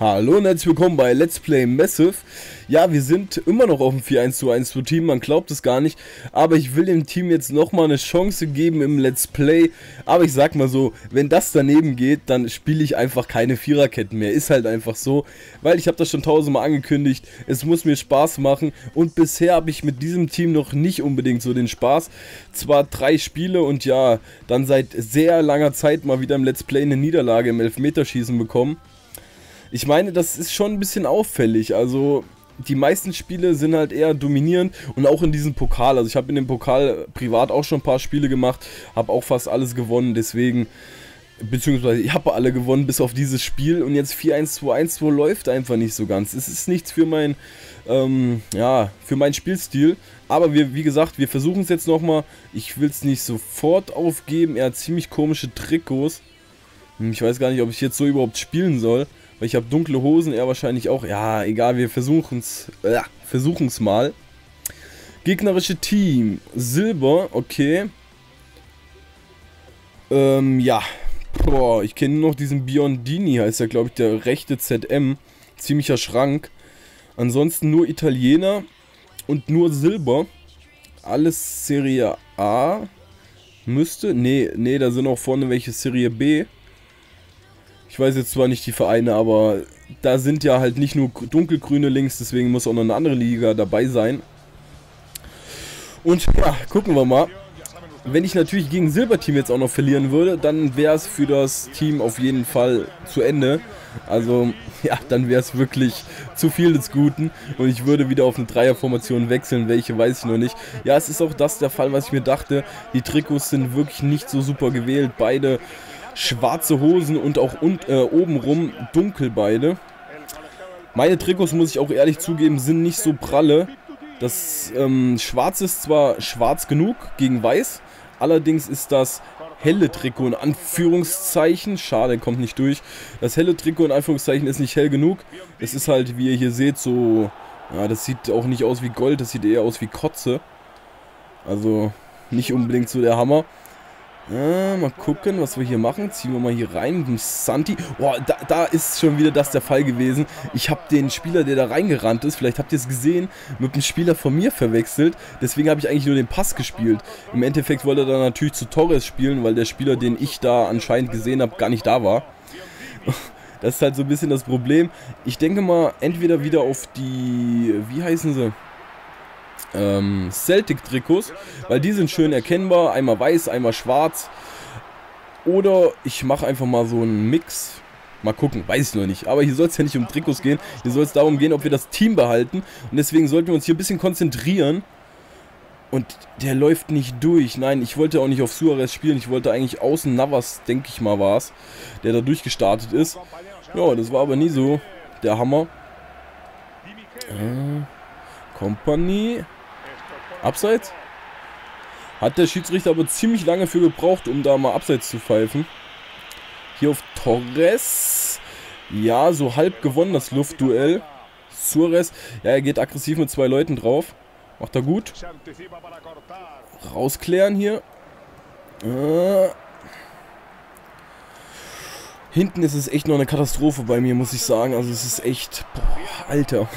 Hallo und herzlich willkommen bei Let's Play Massive. Ja, wir sind immer noch auf dem 4-1 zu 1 zu Team, man glaubt es gar nicht. Aber ich will dem Team jetzt nochmal eine Chance geben im Let's Play. Aber ich sag mal so, wenn das daneben geht, dann spiele ich einfach keine Viererketten mehr. Ist halt einfach so, weil ich habe das schon tausendmal angekündigt. Es muss mir Spaß machen und bisher habe ich mit diesem Team noch nicht unbedingt so den Spaß. Zwar drei Spiele und ja, dann seit sehr langer Zeit mal wieder im Let's Play eine Niederlage im Elfmeterschießen bekommen. Ich meine, das ist schon ein bisschen auffällig. Also die meisten Spiele sind halt eher dominierend und auch in diesem Pokal. Also ich habe in dem Pokal privat auch schon ein paar Spiele gemacht, habe auch fast alles gewonnen, deswegen, beziehungsweise ich habe alle gewonnen bis auf dieses Spiel und jetzt 4-1-2-1-2 läuft einfach nicht so ganz. Es ist nichts für mein, ähm, ja, für meinen Spielstil, aber wir, wie gesagt, wir versuchen es jetzt nochmal. Ich will es nicht sofort aufgeben, er hat ziemlich komische Trikots. Hm, ich weiß gar nicht, ob ich jetzt so überhaupt spielen soll. Weil ich habe dunkle Hosen, er wahrscheinlich auch. Ja, egal, wir versuchen es. Äh, versuchen es mal. Gegnerische Team. Silber, okay. Ähm, ja. Boah, ich kenne noch diesen Biondini, heißt ja, glaube ich, der rechte ZM. Ziemlicher Schrank. Ansonsten nur Italiener und nur Silber. Alles Serie A. Müsste. Nee, nee, da sind auch vorne welche Serie B. Ich weiß jetzt zwar nicht die Vereine, aber da sind ja halt nicht nur dunkelgrüne Links, deswegen muss auch noch eine andere Liga dabei sein. Und ja, gucken wir mal. Wenn ich natürlich gegen Silberteam jetzt auch noch verlieren würde, dann wäre es für das Team auf jeden Fall zu Ende. Also, ja, dann wäre es wirklich zu viel des Guten und ich würde wieder auf eine Dreierformation wechseln. Welche weiß ich noch nicht. Ja, es ist auch das der Fall, was ich mir dachte. Die Trikots sind wirklich nicht so super gewählt. Beide schwarze Hosen und auch und, äh, obenrum dunkel beide. Meine Trikots, muss ich auch ehrlich zugeben, sind nicht so pralle. Das ähm, Schwarz ist zwar schwarz genug gegen Weiß, allerdings ist das helle Trikot in Anführungszeichen, schade, kommt nicht durch. Das helle Trikot in Anführungszeichen ist nicht hell genug. Es ist halt, wie ihr hier seht, so, ja, das sieht auch nicht aus wie Gold, das sieht eher aus wie Kotze. Also nicht unbedingt so der Hammer. Ja, mal gucken, was wir hier machen. Ziehen wir mal hier rein. Santi. Boah, da, da, ist schon wieder das der Fall gewesen. Ich habe den Spieler, der da reingerannt ist, vielleicht habt ihr es gesehen, mit einem Spieler von mir verwechselt. Deswegen habe ich eigentlich nur den Pass gespielt. Im Endeffekt wollte er dann natürlich zu Torres spielen, weil der Spieler, den ich da anscheinend gesehen habe, gar nicht da war. Das ist halt so ein bisschen das Problem. Ich denke mal, entweder wieder auf die, wie heißen sie? Ähm, Celtic-Trikots, weil die sind schön erkennbar, einmal weiß, einmal schwarz. Oder ich mache einfach mal so einen Mix. Mal gucken, weiß ich noch nicht. Aber hier soll es ja nicht um Trikots gehen. Hier soll es darum gehen, ob wir das Team behalten. Und deswegen sollten wir uns hier ein bisschen konzentrieren. Und der läuft nicht durch. Nein, ich wollte auch nicht auf Suarez spielen. Ich wollte eigentlich außen Navas, denke ich mal, war es, der da durchgestartet ist. Ja, das war aber nie so der Hammer. Äh, Company. Abseits? Hat der Schiedsrichter aber ziemlich lange für gebraucht, um da mal abseits zu pfeifen. Hier auf Torres. Ja, so halb gewonnen das Luftduell. Suarez. Ja, er geht aggressiv mit zwei Leuten drauf. Macht er gut. Rausklären hier. Äh. Hinten ist es echt noch eine Katastrophe bei mir, muss ich sagen. Also es ist echt... Boah, Alter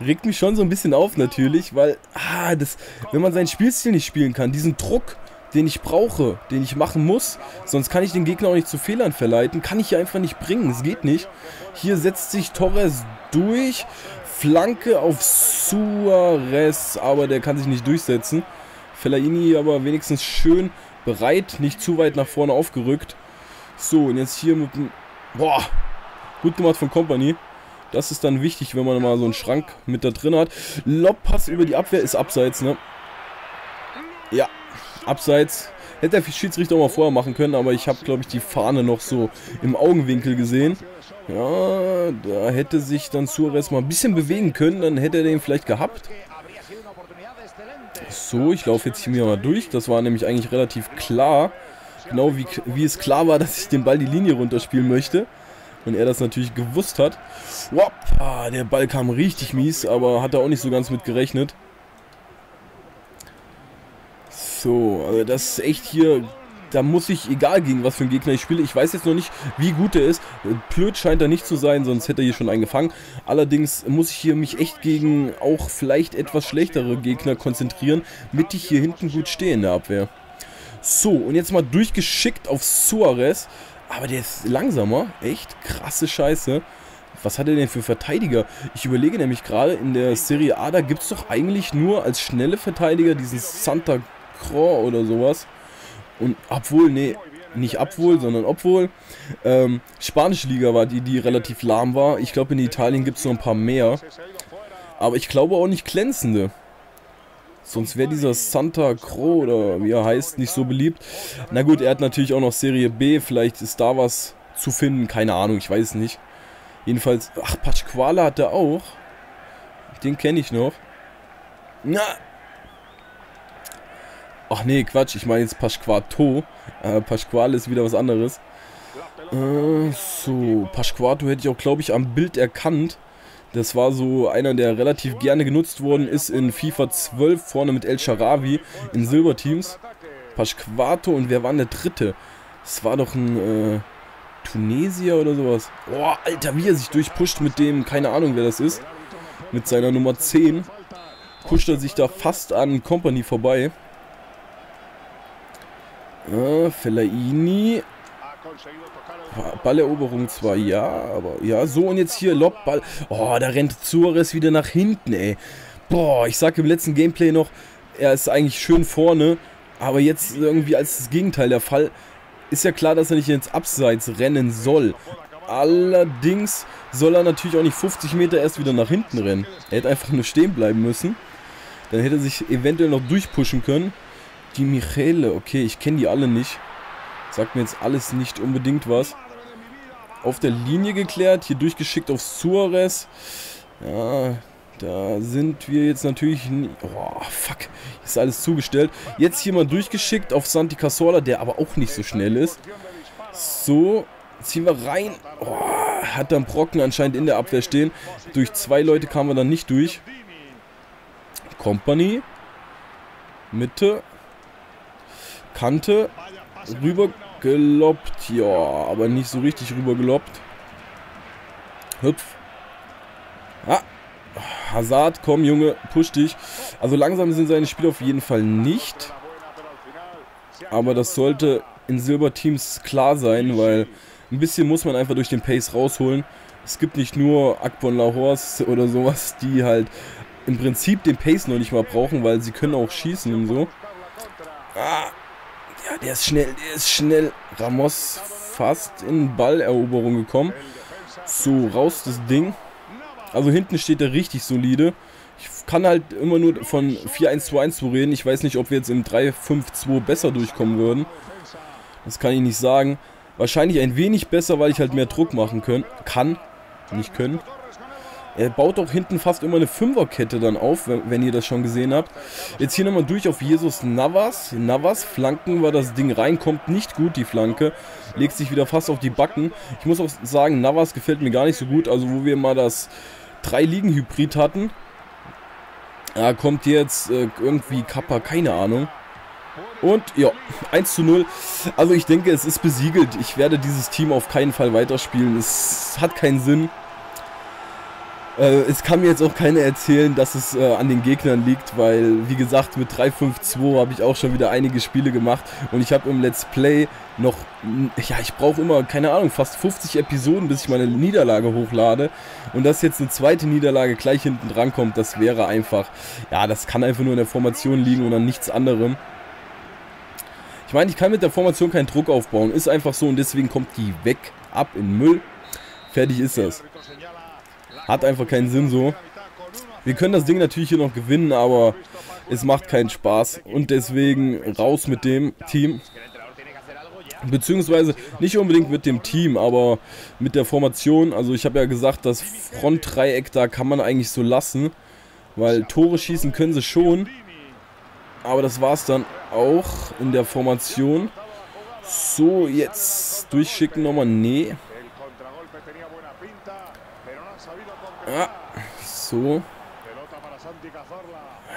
regt mich schon so ein bisschen auf natürlich, weil, ah, das, wenn man seinen Spielstil nicht spielen kann, diesen Druck, den ich brauche, den ich machen muss, sonst kann ich den Gegner auch nicht zu Fehlern verleiten, kann ich hier einfach nicht bringen, es geht nicht. Hier setzt sich Torres durch, Flanke auf Suarez, aber der kann sich nicht durchsetzen. Fellaini aber wenigstens schön bereit, nicht zu weit nach vorne aufgerückt. So, und jetzt hier mit dem... Boah, gut gemacht von Company. Das ist dann wichtig, wenn man mal so einen Schrank mit da drin hat. Lobpass über die Abwehr ist abseits, ne? Ja, abseits. Hätte der Schiedsrichter auch mal vorher machen können, aber ich habe, glaube ich, die Fahne noch so im Augenwinkel gesehen. Ja, da hätte sich dann Suarez mal ein bisschen bewegen können, dann hätte er den vielleicht gehabt. So, ich laufe jetzt hier mal durch. Das war nämlich eigentlich relativ klar. Genau wie, wie es klar war, dass ich den Ball die Linie runterspielen möchte. Und er das natürlich gewusst hat. Wow, der Ball kam richtig mies, aber hat er auch nicht so ganz mit gerechnet. So, also das ist echt hier... da muss ich, egal gegen was für einen Gegner ich spiele, ich weiß jetzt noch nicht, wie gut er ist. Blöd scheint er nicht zu sein, sonst hätte er hier schon einen gefangen. Allerdings muss ich hier mich echt gegen auch vielleicht etwas schlechtere Gegner konzentrieren, damit ich hier hinten gut stehe in der Abwehr. So, und jetzt mal durchgeschickt auf Suarez. Aber der ist langsamer. Echt krasse Scheiße. Was hat er denn für Verteidiger? Ich überlege nämlich gerade, in der Serie A, da gibt es doch eigentlich nur als schnelle Verteidiger diesen Santa Croix oder sowas. Und obwohl, nee, nicht obwohl, sondern obwohl. Ähm, Spanische Liga war die, die relativ lahm war. Ich glaube, in Italien gibt es noch ein paar mehr. Aber ich glaube auch nicht glänzende. Sonst wäre dieser Santa Crow oder wie er heißt, nicht so beliebt. Na gut, er hat natürlich auch noch Serie B. Vielleicht ist da was zu finden. Keine Ahnung, ich weiß es nicht. Jedenfalls, ach, Pasquale hat er auch. Den kenne ich noch. Na, Ach nee, Quatsch, ich meine jetzt Pasquato. Äh, Pasquale ist wieder was anderes. Äh, so, Pasquato hätte ich auch, glaube ich, am Bild erkannt. Das war so einer, der relativ gerne genutzt worden ist in FIFA 12, vorne mit El Sharawi in Silberteams. Pasquato und wer war denn der dritte? Das war doch ein äh, Tunesier oder sowas. Boah, Alter, wie er sich durchpusht mit dem, keine Ahnung wer das ist. Mit seiner Nummer 10. Pusht er sich da fast an Company vorbei. Äh, Fellaini. Balleroberung zwar ja, aber ja, so und jetzt hier Lobball. Oh, da rennt Suarez wieder nach hinten, ey. Boah, ich sag im letzten Gameplay noch, er ist eigentlich schön vorne, aber jetzt irgendwie als das Gegenteil der Fall, ist ja klar, dass er nicht ins Abseits rennen soll. Allerdings soll er natürlich auch nicht 50 Meter erst wieder nach hinten rennen. Er hätte einfach nur stehen bleiben müssen. Dann hätte er sich eventuell noch durchpushen können. Die Michele, okay, ich kenne die alle nicht. Sagt mir jetzt alles nicht unbedingt was. Auf der Linie geklärt, hier durchgeschickt auf Suarez. Ja, da sind wir jetzt natürlich... Oh, fuck. Ist alles zugestellt. Jetzt hier mal durchgeschickt auf Santi Casola, der aber auch nicht so schnell ist. So, ziehen wir rein. Oh, hat dann Brocken anscheinend in der Abwehr stehen. Durch zwei Leute kamen wir dann nicht durch. Company. Mitte. Kante rübergeloppt. Ja, aber nicht so richtig rübergeloppt. Hüpf. Ah. Hazard, komm Junge, push dich. Also langsam sind seine Spiele auf jeden Fall nicht. Aber das sollte in Silberteams klar sein, weil ein bisschen muss man einfach durch den Pace rausholen. Es gibt nicht nur Akbon Lahors oder sowas, die halt im Prinzip den Pace noch nicht mal brauchen, weil sie können auch schießen und so. Ah, ja, der ist schnell, der ist schnell. Ramos fast in Balleroberung gekommen. So, raus das Ding. Also hinten steht er richtig solide. Ich kann halt immer nur von 4-1-2-1 reden. Ich weiß nicht, ob wir jetzt im 3-5-2 besser durchkommen würden. Das kann ich nicht sagen. Wahrscheinlich ein wenig besser, weil ich halt mehr Druck machen können. Kann. Nicht können. Er baut auch hinten fast immer eine Fünferkette dann auf, wenn, wenn ihr das schon gesehen habt. Jetzt hier nochmal durch auf Jesus Navas. Navas, Flanken, weil das Ding reinkommt, nicht gut die Flanke. Legt sich wieder fast auf die Backen. Ich muss auch sagen, Navas gefällt mir gar nicht so gut. Also wo wir mal das 3-Ligen-Hybrid hatten, da kommt jetzt äh, irgendwie Kappa, keine Ahnung. Und ja, 1 zu 0. Also ich denke, es ist besiegelt. Ich werde dieses Team auf keinen Fall weiterspielen. Es hat keinen Sinn. Äh, es kann mir jetzt auch keiner erzählen, dass es äh, an den Gegnern liegt, weil, wie gesagt, mit 3.5.2 habe ich auch schon wieder einige Spiele gemacht und ich habe im Let's Play noch, ja, ich brauche immer, keine Ahnung, fast 50 Episoden, bis ich meine Niederlage hochlade und dass jetzt eine zweite Niederlage gleich hinten dran kommt, das wäre einfach, ja, das kann einfach nur in der Formation liegen und an nichts anderem. Ich meine, ich kann mit der Formation keinen Druck aufbauen, ist einfach so und deswegen kommt die weg, ab in Müll. Fertig ist das. Hat einfach keinen Sinn so. Wir können das Ding natürlich hier noch gewinnen, aber es macht keinen Spaß. Und deswegen raus mit dem Team. Beziehungsweise nicht unbedingt mit dem Team, aber mit der Formation. Also ich habe ja gesagt, das Frontdreieck da kann man eigentlich so lassen. Weil Tore schießen können sie schon. Aber das war es dann auch in der Formation. So, jetzt durchschicken nochmal. Nee. Ja, so.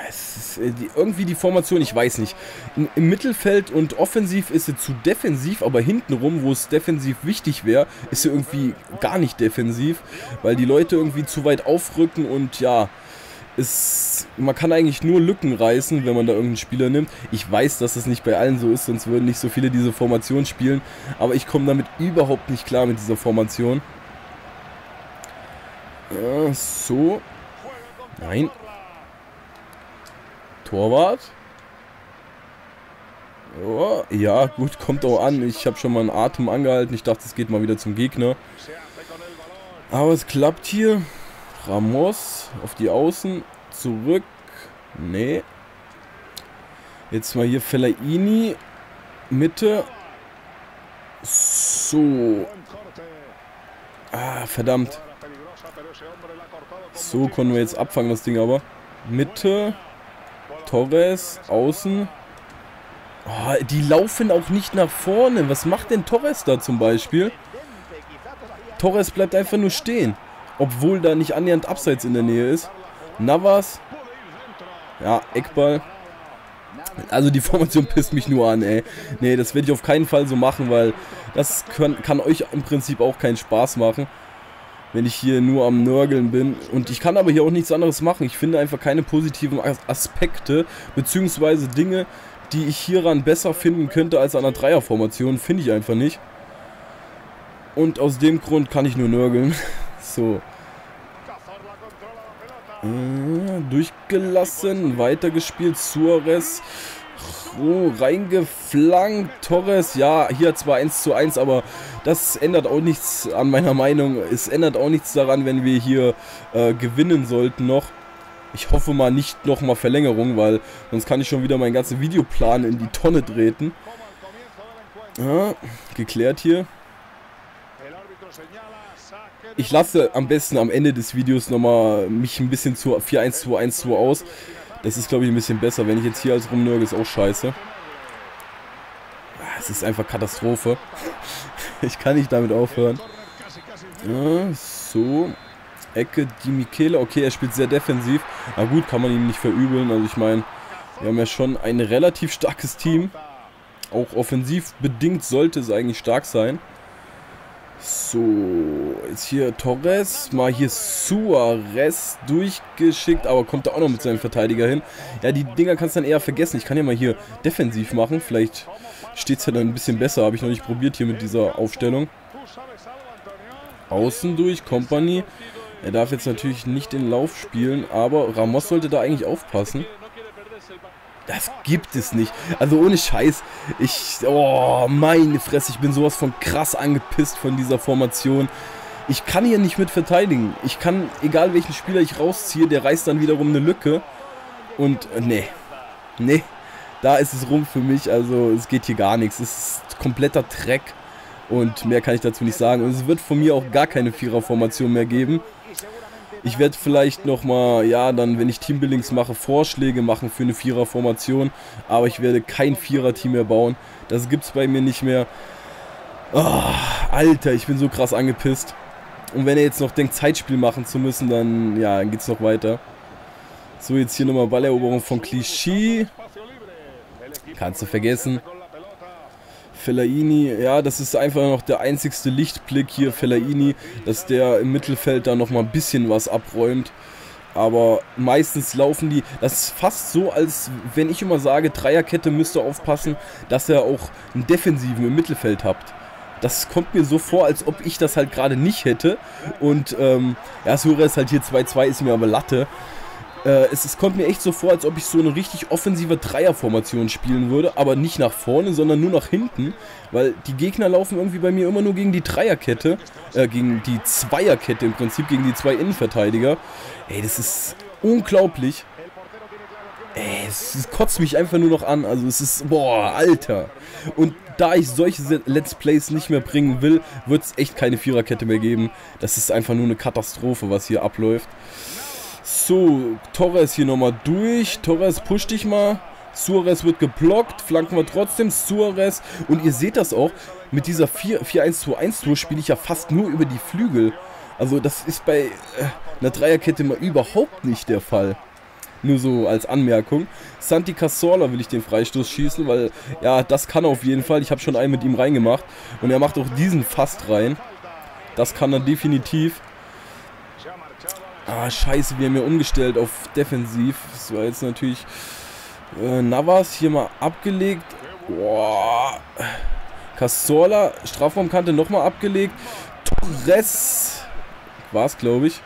Ist, äh, irgendwie die Formation, ich weiß nicht. Im Mittelfeld und offensiv ist sie zu defensiv, aber hintenrum, wo es defensiv wichtig wäre, ist sie irgendwie gar nicht defensiv, weil die Leute irgendwie zu weit aufrücken und ja, ist, man kann eigentlich nur Lücken reißen, wenn man da irgendeinen Spieler nimmt. Ich weiß, dass das nicht bei allen so ist, sonst würden nicht so viele diese Formation spielen. Aber ich komme damit überhaupt nicht klar mit dieser Formation. Ja, so. Nein. Torwart. Oh, ja, gut, kommt auch an. Ich habe schon mal einen Atem angehalten. Ich dachte, es geht mal wieder zum Gegner. Aber es klappt hier. Ramos auf die Außen. Zurück. Nee. Jetzt mal hier Fellaini. Mitte. So. Ah, verdammt. So konnten wir jetzt abfangen, das Ding aber. Mitte. Torres. Außen. Oh, die laufen auch nicht nach vorne. Was macht denn Torres da zum Beispiel? Torres bleibt einfach nur stehen. Obwohl da nicht annähernd Abseits in der Nähe ist. Navas. Ja, Eckball. Also die Formation pisst mich nur an, ey. Nee, das werde ich auf keinen Fall so machen, weil das kann, kann euch im Prinzip auch keinen Spaß machen. Wenn ich hier nur am Nörgeln bin. Und ich kann aber hier auch nichts anderes machen. Ich finde einfach keine positiven Aspekte, beziehungsweise Dinge, die ich hieran besser finden könnte als an einer Dreierformation. Finde ich einfach nicht. Und aus dem Grund kann ich nur nörgeln. So. Äh, durchgelassen, weitergespielt, Suarez. Oh, reingeflankt, Torres, ja, hier zwar 1 zu 1, aber das ändert auch nichts an meiner Meinung. Es ändert auch nichts daran, wenn wir hier äh, gewinnen sollten noch. Ich hoffe mal nicht nochmal Verlängerung, weil sonst kann ich schon wieder meinen ganzen Videoplan in die Tonne treten. Ja, geklärt hier. Ich lasse am besten am Ende des Videos nochmal mich ein bisschen zu 4-1-2-1-2 aus. Das ist, glaube ich, ein bisschen besser. Wenn ich jetzt hier als rumnörge, ist auch scheiße. Ah, es ist einfach Katastrophe. Ich kann nicht damit aufhören. Ja, so. Ecke, die Michele. Okay, er spielt sehr defensiv. Na gut, kann man ihm nicht verübeln. Also ich meine, wir haben ja schon ein relativ starkes Team. Auch offensiv bedingt sollte es eigentlich stark sein. So, jetzt hier Torres, mal hier Suarez durchgeschickt, aber kommt da auch noch mit seinem Verteidiger hin. Ja, die Dinger kannst du dann eher vergessen. Ich kann ja mal hier defensiv machen, vielleicht steht es ja dann ein bisschen besser, habe ich noch nicht probiert hier mit dieser Aufstellung. Außen durch, Company. Er darf jetzt natürlich nicht den Lauf spielen, aber Ramos sollte da eigentlich aufpassen. Das gibt es nicht. Also ohne Scheiß. Ich, oh, meine Fresse, ich bin sowas von krass angepisst von dieser Formation. Ich kann hier nicht mit verteidigen. Ich kann, egal welchen Spieler ich rausziehe, der reißt dann wiederum eine Lücke. Und, äh, nee. Nee. Da ist es rum für mich. Also, es geht hier gar nichts. Es ist kompletter Dreck. Und mehr kann ich dazu nicht sagen. Und es wird von mir auch gar keine Viererformation mehr geben. Ich werde vielleicht nochmal, ja, dann, wenn ich Teambuildings mache, Vorschläge machen für eine Vierer-Formation. Aber ich werde kein Vierer-Team mehr bauen. Das gibt es bei mir nicht mehr. Oh, Alter, ich bin so krass angepisst. Und wenn er jetzt noch denkt, Zeitspiel machen zu müssen, dann, ja, dann es noch weiter. So, jetzt hier nochmal Balleroberung von Klischee. Kannst du vergessen. Fellaini, ja, das ist einfach noch der einzigste Lichtblick hier, Fellaini, dass der im Mittelfeld da nochmal ein bisschen was abräumt. Aber meistens laufen die, das ist fast so, als wenn ich immer sage, Dreierkette müsste aufpassen, dass ihr auch einen Defensiven im Mittelfeld habt. Das kommt mir so vor, als ob ich das halt gerade nicht hätte. Und ähm, ja, Suarez halt hier 2-2 ist mir aber Latte. Äh, es, es kommt mir echt so vor, als ob ich so eine richtig offensive Dreierformation spielen würde, aber nicht nach vorne, sondern nur nach hinten, weil die Gegner laufen irgendwie bei mir immer nur gegen die Dreierkette, äh, gegen die Zweierkette im Prinzip, gegen die zwei Innenverteidiger. Ey, das ist unglaublich. Ey, es, es kotzt mich einfach nur noch an, also es ist, boah, Alter. Und da ich solche Let's Plays nicht mehr bringen will, wird es echt keine Viererkette mehr geben. Das ist einfach nur eine Katastrophe, was hier abläuft. So, Torres hier nochmal durch. Torres, push dich mal. Suarez wird geblockt, flanken wir trotzdem. Suarez. Und ihr seht das auch, mit dieser 4-1-2-1-Tour spiele ich ja fast nur über die Flügel. Also das ist bei äh, einer Dreierkette mal überhaupt nicht der Fall. Nur so als Anmerkung. Santi Casola will ich den Freistoß schießen, weil, ja, das kann er auf jeden Fall. Ich habe schon einen mit ihm reingemacht. Und er macht auch diesen fast rein. Das kann er definitiv. Ah, scheiße, wir haben ja umgestellt auf defensiv. Das war jetzt natürlich äh, Navas hier mal abgelegt. Boah. Casola, Strafraumkante nochmal abgelegt. Torres war es, glaube ich.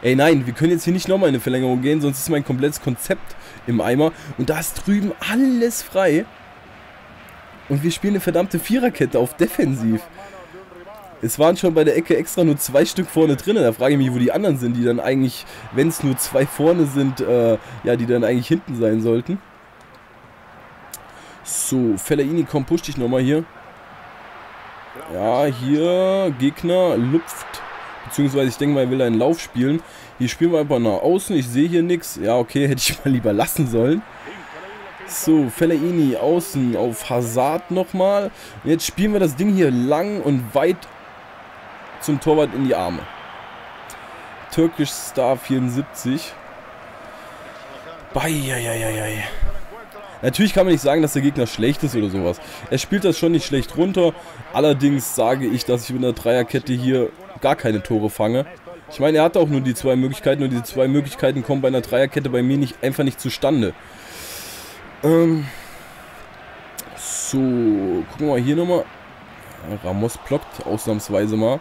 Ey, nein, wir können jetzt hier nicht nochmal in eine Verlängerung gehen, sonst ist mein komplettes Konzept im Eimer. Und da ist drüben alles frei. Und wir spielen eine verdammte Viererkette auf defensiv. Es waren schon bei der Ecke extra nur zwei Stück vorne drin. Da frage ich mich, wo die anderen sind, die dann eigentlich, wenn es nur zwei vorne sind, äh, ja, die dann eigentlich hinten sein sollten. So, Fellaini, komm, push dich nochmal hier. Ja, hier, Gegner lupft. Beziehungsweise, ich denke mal, er will einen Lauf spielen. Hier spielen wir einfach nach außen. Ich sehe hier nichts. Ja, okay, hätte ich mal lieber lassen sollen. So, Fellaini außen auf Hazard nochmal. Und jetzt spielen wir das Ding hier lang und weit zum Torwart in die Arme. Turkish Star 74. Beieieiei. Natürlich kann man nicht sagen, dass der Gegner schlecht ist oder sowas. Er spielt das schon nicht schlecht runter. Allerdings sage ich, dass ich mit einer Dreierkette hier gar keine Tore fange. Ich meine, er hat auch nur die zwei Möglichkeiten und diese zwei Möglichkeiten kommen bei einer Dreierkette bei mir nicht, einfach nicht zustande. Ähm so, gucken wir mal hier nochmal. Ramos blockt ausnahmsweise mal.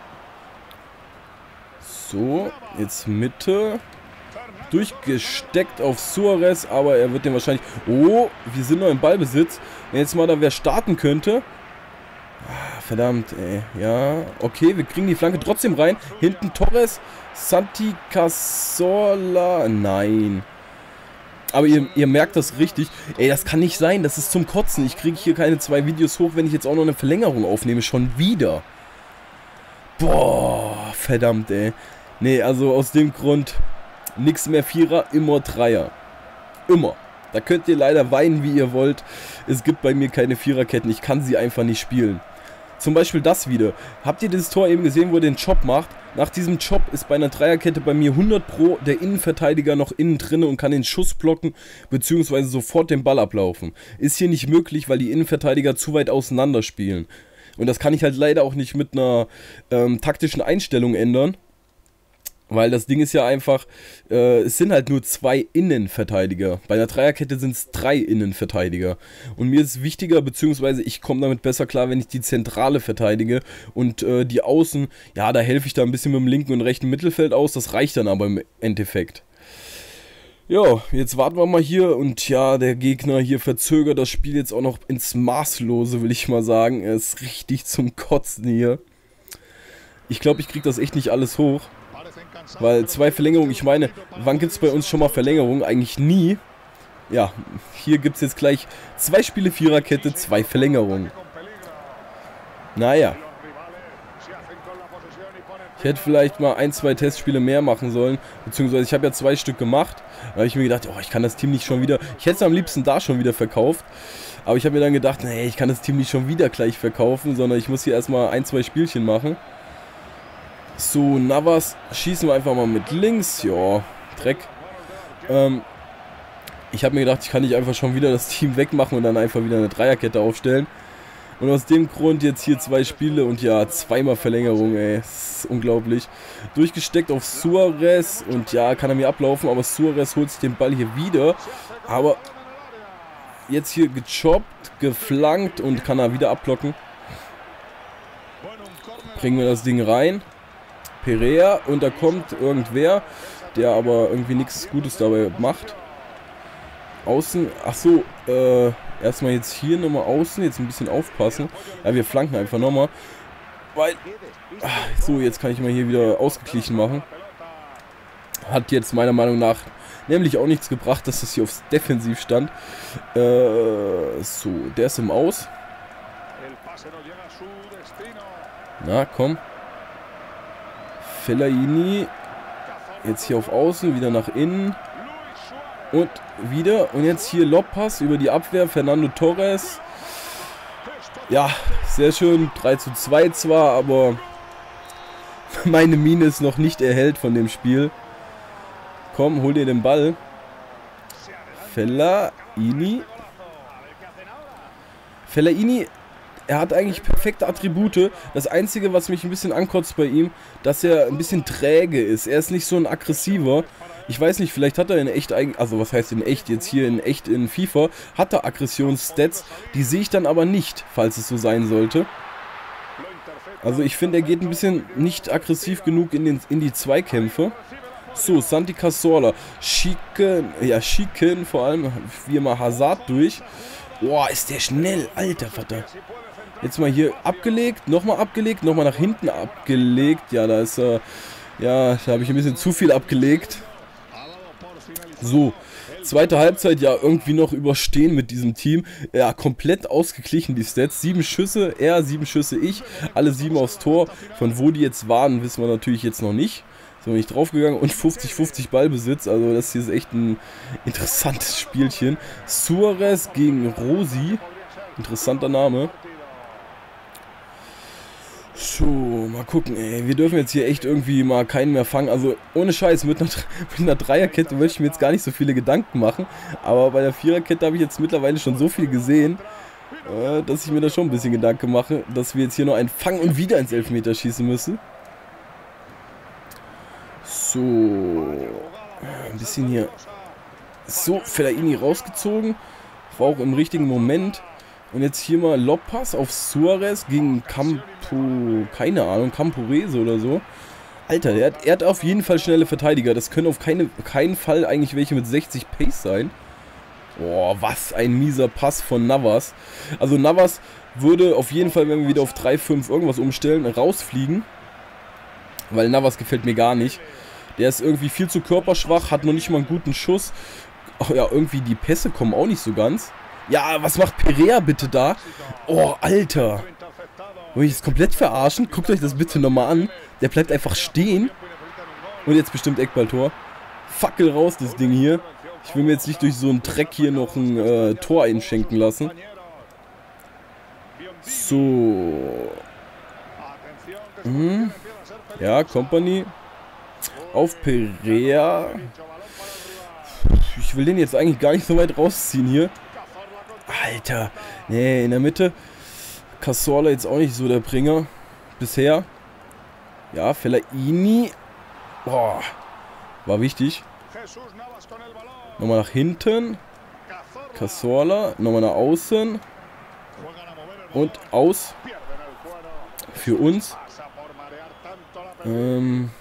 So, jetzt Mitte. Durchgesteckt auf Suarez, aber er wird den wahrscheinlich... Oh, wir sind noch im Ballbesitz. Wenn jetzt mal da wer starten könnte. Ah, verdammt, ey. Ja, okay, wir kriegen die Flanke trotzdem rein. Hinten Torres, Santi Casola. Nein. Aber ihr, ihr, merkt das richtig. Ey, das kann nicht sein. Das ist zum Kotzen. Ich kriege hier keine zwei Videos hoch, wenn ich jetzt auch noch eine Verlängerung aufnehme. Schon wieder. Boah, verdammt, ey. Nee, also aus dem Grund nichts mehr Vierer, immer Dreier. Immer. Da könnt ihr leider weinen, wie ihr wollt. Es gibt bei mir keine Viererketten. Ich kann sie einfach nicht spielen. Zum Beispiel das wieder. Habt ihr dieses Tor eben gesehen, wo er den Chop macht? Nach diesem Chop ist bei einer Dreierkette bei mir 100 Pro der Innenverteidiger noch innen drin und kann den Schuss blocken, beziehungsweise sofort den Ball ablaufen. Ist hier nicht möglich, weil die Innenverteidiger zu weit auseinander spielen. Und das kann ich halt leider auch nicht mit einer ähm, taktischen Einstellung ändern. Weil das Ding ist ja einfach, äh, es sind halt nur zwei Innenverteidiger. Bei einer Dreierkette sind es drei Innenverteidiger. Und mir ist wichtiger, beziehungsweise ich komme damit besser klar, wenn ich die Zentrale verteidige. Und äh, die Außen, ja, da helfe ich da ein bisschen mit dem linken und rechten Mittelfeld aus. Das reicht dann aber im Endeffekt. Ja, jetzt warten wir mal hier und ja, der Gegner hier verzögert das Spiel jetzt auch noch ins Maßlose, will ich mal sagen. Er ist richtig zum Kotzen hier. Ich glaube, ich kriege das echt nicht alles hoch. Weil zwei Verlängerungen, ich meine, wann gibt es bei uns schon mal Verlängerungen? Eigentlich nie. Ja, hier gibt es jetzt gleich zwei Spiele Viererkette, zwei Verlängerungen. Naja. Ich hätte vielleicht mal ein, zwei Testspiele mehr machen sollen. Beziehungsweise ich habe ja zwei Stück gemacht. Da habe ich mir gedacht, oh, ich kann das Team nicht schon wieder... Ich hätte es am liebsten da schon wieder verkauft. Aber ich habe mir dann gedacht, nee, ich kann das Team nicht schon wieder gleich verkaufen, sondern ich muss hier erstmal ein, zwei Spielchen machen. So, Navas schießen wir einfach mal mit links. Ja, Dreck. Ähm, ich habe mir gedacht, ich kann nicht einfach schon wieder das Team wegmachen und dann einfach wieder eine Dreierkette aufstellen. Und aus dem Grund jetzt hier zwei Spiele und ja, zweimal Verlängerung, ey. Ist unglaublich. Durchgesteckt auf Suarez und ja, kann er mir ablaufen, aber Suarez holt sich den Ball hier wieder. Aber jetzt hier gechoppt, geflankt und kann er wieder abblocken. Bringen wir das Ding rein. Perea und da kommt irgendwer, der aber irgendwie nichts Gutes dabei macht. Außen, ach so, äh, erstmal jetzt hier nochmal außen, jetzt ein bisschen aufpassen. Ja, wir flanken einfach nochmal. Weil, ach, so, jetzt kann ich mal hier wieder ausgeglichen machen. Hat jetzt meiner Meinung nach nämlich auch nichts gebracht, dass das hier aufs Defensiv stand. Äh, so, der ist im Aus. Na, komm. Fellaini. Jetzt hier auf Außen, wieder nach innen. Und wieder. Und jetzt hier Lobpass über die Abwehr. Fernando Torres. Ja, sehr schön. 3 zu 2 zwar, aber meine Mine ist noch nicht erhellt von dem Spiel. Komm, hol dir den Ball. Fellaini. Fellaini, er hat eigentlich perfekte Attribute. Das Einzige, was mich ein bisschen ankotzt bei ihm, dass er ein bisschen träge ist. Er ist nicht so ein aggressiver. Ich weiß nicht, vielleicht hat er in echt, also was heißt in echt, jetzt hier in echt in FIFA, hat er Aggressionsstats, die sehe ich dann aber nicht, falls es so sein sollte. Also ich finde, er geht ein bisschen nicht aggressiv genug in, den, in die Zweikämpfe. So, Santi Cazorla. Schicken, ja, schicken vor allem, wie immer Hazard durch. Boah, ist der schnell, alter Vater. Jetzt mal hier abgelegt, nochmal abgelegt, nochmal nach hinten abgelegt. Ja, da ist, äh, ja, da habe ich ein bisschen zu viel abgelegt. So, zweite Halbzeit ja irgendwie noch überstehen mit diesem Team. Ja, komplett ausgeglichen die Stats. Sieben Schüsse, er, sieben Schüsse, ich. Alle sieben aufs Tor. Von wo die jetzt waren, wissen wir natürlich jetzt noch nicht. So bin ich draufgegangen und 50-50 Ballbesitz. Also das hier ist echt ein interessantes Spielchen. Suarez gegen Rosi. Interessanter Name. So, mal gucken, ey. Wir dürfen jetzt hier echt irgendwie mal keinen mehr fangen. Also, ohne Scheiß, mit einer, mit einer Dreierkette würde ich mir jetzt gar nicht so viele Gedanken machen. Aber bei der Viererkette habe ich jetzt mittlerweile schon so viel gesehen, äh, dass ich mir da schon ein bisschen Gedanken mache, dass wir jetzt hier noch einen fangen und wieder ins Elfmeter schießen müssen. So. Ein bisschen hier. So, Fellaini rausgezogen. War auch im richtigen Moment. Und jetzt hier mal Lobpass auf Suarez gegen Campo, keine Ahnung, Campurese oder so. Alter, er hat, er hat auf jeden Fall schnelle Verteidiger. Das können auf keine, keinen Fall eigentlich welche mit 60 Pace sein. Boah, was ein mieser Pass von Navas. Also Navas würde auf jeden Fall, wenn wir wieder auf 3-5 irgendwas umstellen, rausfliegen. Weil Navas gefällt mir gar nicht. Der ist irgendwie viel zu körperschwach, hat noch nicht mal einen guten Schuss. Oh ja, irgendwie die Pässe kommen auch nicht so ganz. Ja, was macht Perea bitte da? Oh, Alter. Wollt ich das komplett verarschen? Guckt euch das bitte nochmal an. Der bleibt einfach stehen. Und jetzt bestimmt Eckballtor. Fackel raus, das Ding hier. Ich will mir jetzt nicht durch so einen Dreck hier noch ein äh, Tor einschenken lassen. So. Hm. Ja, Company. Auf Perea. Ich will den jetzt eigentlich gar nicht so weit rausziehen hier. Alter. Nee, in der Mitte. Casorla jetzt auch nicht so der Bringer. Bisher. Ja, Fellaini. Boah. War wichtig. Nochmal nach hinten. Casorla. Nochmal nach außen. Und aus. Für uns. Ähm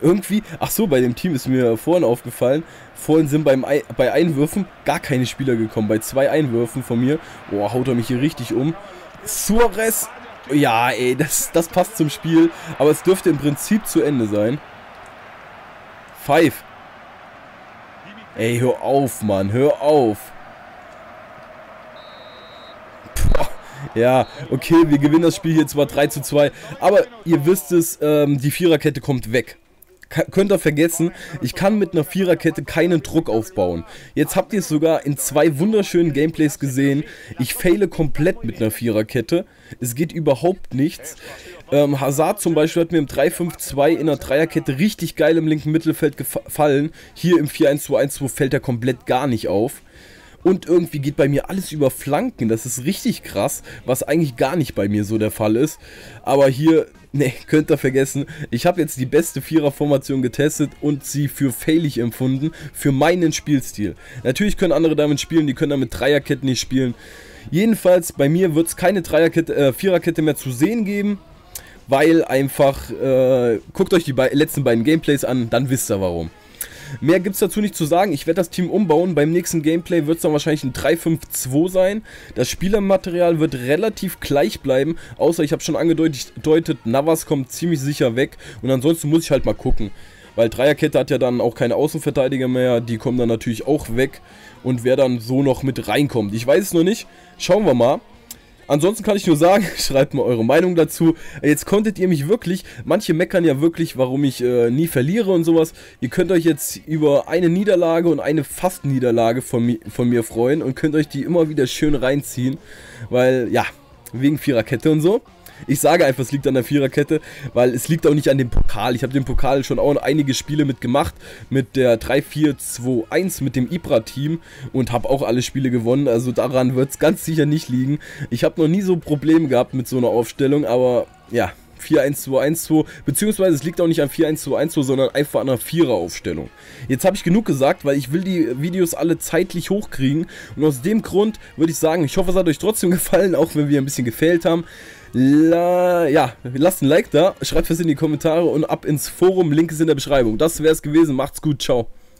irgendwie, ach so, bei dem Team ist mir vorhin aufgefallen, vorhin sind beim bei Einwürfen gar keine Spieler gekommen. Bei zwei Einwürfen von mir, boah, haut er mich hier richtig um. Suarez, ja, ey, das, das passt zum Spiel, aber es dürfte im Prinzip zu Ende sein. Five. Ey, hör auf, Mann, hör auf. Ja, okay, wir gewinnen das Spiel hier zwar 3 zu 2, aber ihr wisst es, ähm, die Viererkette kommt weg könnt ihr vergessen, ich kann mit einer Viererkette keinen Druck aufbauen. Jetzt habt ihr es sogar in zwei wunderschönen Gameplays gesehen. Ich faile komplett mit einer Viererkette. Es geht überhaupt nichts. Ähm, Hazard zum Beispiel hat mir im 3-5-2 in einer Dreierkette richtig geil im linken Mittelfeld gefallen. Hier im 4-1-2-1-2 fällt er komplett gar nicht auf. Und irgendwie geht bei mir alles über Flanken. Das ist richtig krass, was eigentlich gar nicht bei mir so der Fall ist. Aber hier, ne, könnt ihr vergessen. Ich habe jetzt die beste Vierer-Formation getestet und sie für failig empfunden. Für meinen Spielstil. Natürlich können andere damit spielen, die können damit Dreierketten nicht spielen. Jedenfalls, bei mir wird es keine Dreierkette, äh, Viererkette mehr zu sehen geben. Weil einfach, äh, guckt euch die be letzten beiden Gameplays an, dann wisst ihr warum. Mehr gibt es dazu nicht zu sagen. Ich werde das Team umbauen. Beim nächsten Gameplay wird es dann wahrscheinlich ein 3-5-2 sein. Das Spielermaterial wird relativ gleich bleiben. Außer ich habe schon angedeutet, Navas kommt ziemlich sicher weg. Und ansonsten muss ich halt mal gucken. Weil Dreierkette hat ja dann auch keine Außenverteidiger mehr. Die kommen dann natürlich auch weg. Und wer dann so noch mit reinkommt. Ich weiß es noch nicht. Schauen wir mal. Ansonsten kann ich nur sagen, schreibt mal eure Meinung dazu. Jetzt konntet ihr mich wirklich, manche meckern ja wirklich, warum ich äh, nie verliere und sowas. Ihr könnt euch jetzt über eine Niederlage und eine Fast-Niederlage von, von mir freuen und könnt euch die immer wieder schön reinziehen. Weil, ja, wegen Viererkette und so. Ich sage einfach, es liegt an der Viererkette, weil es liegt auch nicht an dem Pokal. Ich habe den Pokal schon auch einige Spiele mitgemacht, mit der 3-4-2-1, mit dem Ibra-Team und habe auch alle Spiele gewonnen. Also daran wird es ganz sicher nicht liegen. Ich habe noch nie so Probleme gehabt mit so einer Aufstellung, aber ja, 4-1-2-1-2, beziehungsweise es liegt auch nicht an 4-1-2-1-2, sondern einfach an einer Vierer-Aufstellung. Jetzt habe ich genug gesagt, weil ich will die Videos alle zeitlich hochkriegen und aus dem Grund würde ich sagen, ich hoffe, es hat euch trotzdem gefallen, auch wenn wir ein bisschen gefehlt haben. La, ja, lasst ein Like da, schreibt was in die Kommentare und ab ins Forum, Link ist in der Beschreibung. Das wäre es gewesen, macht's gut, ciao.